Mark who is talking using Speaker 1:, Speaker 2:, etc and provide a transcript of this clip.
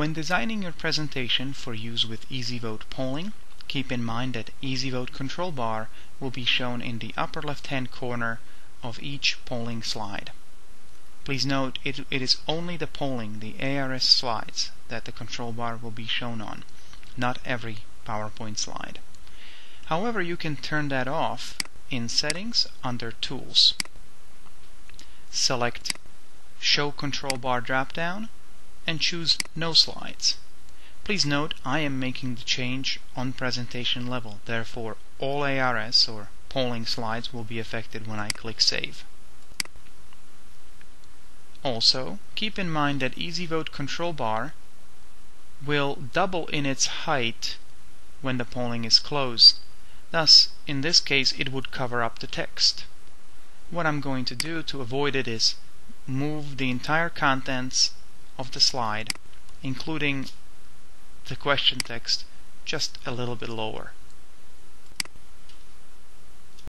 Speaker 1: When designing your presentation for use with EZ-VOTE polling, keep in mind that EZ-VOTE control bar will be shown in the upper left hand corner of each polling slide. Please note it, it is only the polling, the ARS slides, that the control bar will be shown on, not every PowerPoint slide. However, you can turn that off in Settings under Tools. Select Show Control Bar dropdown and choose No Slides. Please note I am making the change on presentation level, therefore all ARS or polling slides will be affected when I click Save. Also, keep in mind that EZ-VOTE control bar will double in its height when the polling is closed. Thus, in this case, it would cover up the text. What I'm going to do to avoid it is move the entire contents of the slide, including the question text, just a little bit lower.